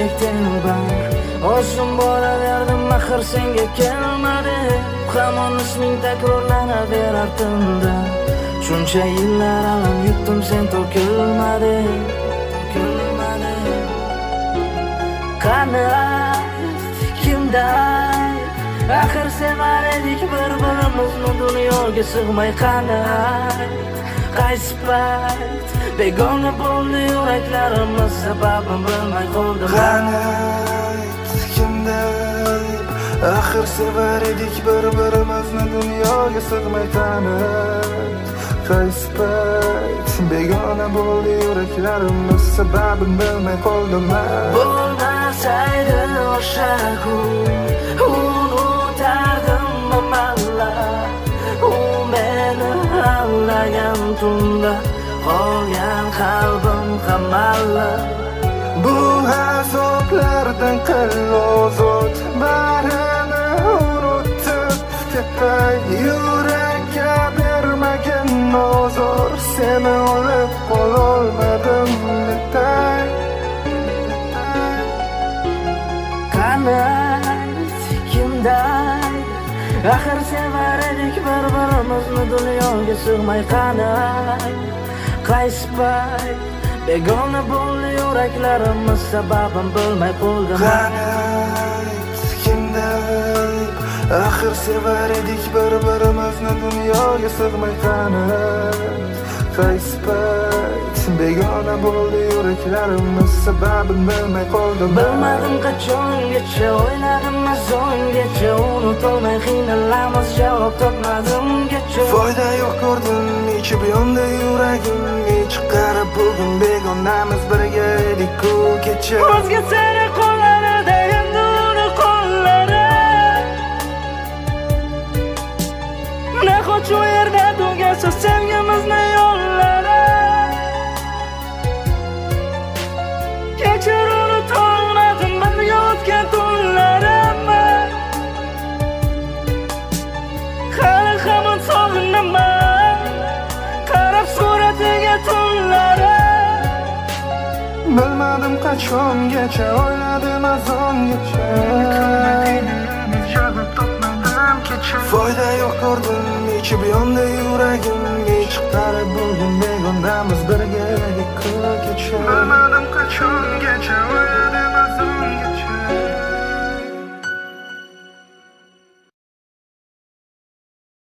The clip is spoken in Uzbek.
aytganingdek telbar Oshim boraverdim axir senga kelmadi. Hamon isming takrorlanaverar tilda Shuncha yillar alam yutdim sen to'kilmadi. To'kilmadi. Qani kimda Axir sevar edik bir-birimizni dunyoga sig'may qani? Qaysi payt begona bo'ldi yuraklarimiz sababini bilmay qoldim Qani kimda Axir sevar edik bir-birimizni dunyoga sig'may tanib Qaysi payt begona bo'ldi yuraklarimiz sababini bilmay qoldim bo'lmasaydi o'sha kun aldagan tunda qolgan qalbim qamalli Bu azoblardan qil ozod Barini unutib ketay. Yurakka bermagin ozor Seni olib qololmadim netay qani axir sevar edik bir birimizni dunyoga sig'may qani qaysi payt begona bo'ldi yuraklarimiz sababin bilmay qoldim. Qani kimda Axir sevar edik bir-birimizni dunyoga sig'may qani Qaysi payt begona bo'ldi yuraklarimiz sababini bilmay qoldim bilmadim qachongacha o'yladim azongacha unutolmay qiynalamiz javob topmadimgacha Foyda yo'q ko'rdim ichib yondi yuragim Chiqarib bugun begonamiz birga edik-ku kecha o'zga seni qo'llarida endi uni qo'llari nahot shu yerda tugasa sevgimizni Bilmadim qachongacha o'yladim azongacha Javob topmadim kecha Foyda yo'q ko'rdim ichib yondi yuragim Chiqarib bugun begonamiz birga edik-ku kecha Bilmadim qachongacha